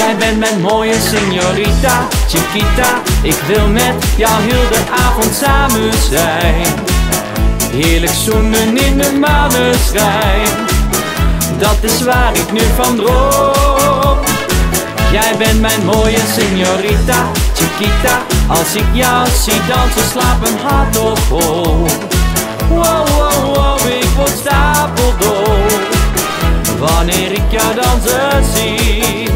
Jij bent mijn mooie signorita, Chiquita. Ik wil met jou heel de avond samen zijn. Heerlijk zoenen in de maneschijn. Dat is waar ik nu van droom. Jij bent mijn mooie signorita, Chiquita. Als ik jou zie dansen slaap mijn hart op vol Wow, wow, wow, ik word stapeldol Wanneer ik jou dansen zie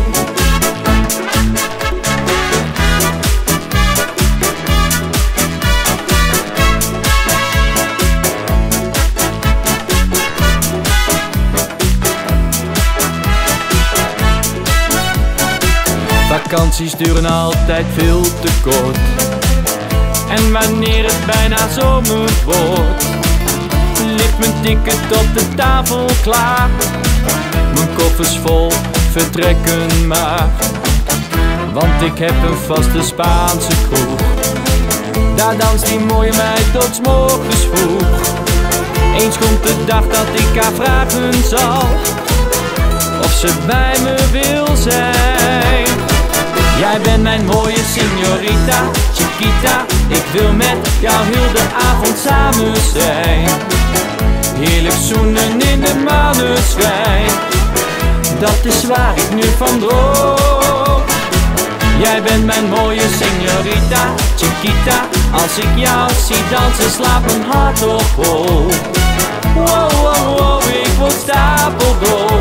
Vakanties duren altijd veel te kort. En wanneer het bijna zomer wordt Ligt mijn ticket op de tafel klaar. Mijn koffers vol, vertrekken maar. Want ik heb een vaste Spaanse kroeg. Daar danst die mooie meid tot morgens vroeg. Eens komt de dag dat ik haar vragen zal. Of ze bij me wil zijn Jij bent mijn mooie signorita, Chiquita. Ik wil met jou heel de avond samen zijn. Heerlijk zoenen in de maneschijn. Dat is waar ik nu van droom. Jij bent mijn mooie signorita, Chiquita. Als ik jou zie dansen slaap mijn hart op hol. Wow, wow, wow, ik word stapeldol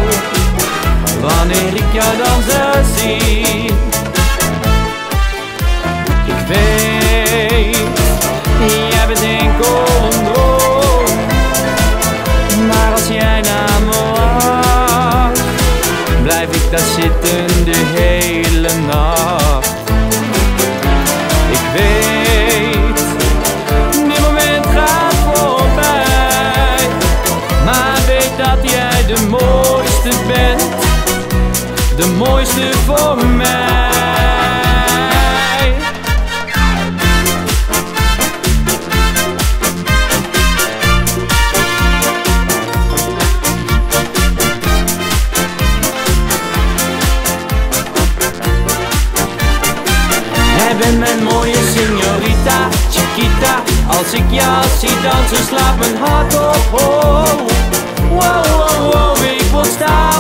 Wanneer ik jou dansen zie de hele nacht. Ik weet, dit moment gaat voorbij. Maar weet dat jij de mooiste bent De mooiste voor mij bent mijn mooie signorita, Chiquita. Als ik jou zie dansen slaat mijn hart op hol. Wow, wow, wow, ik word stapeldol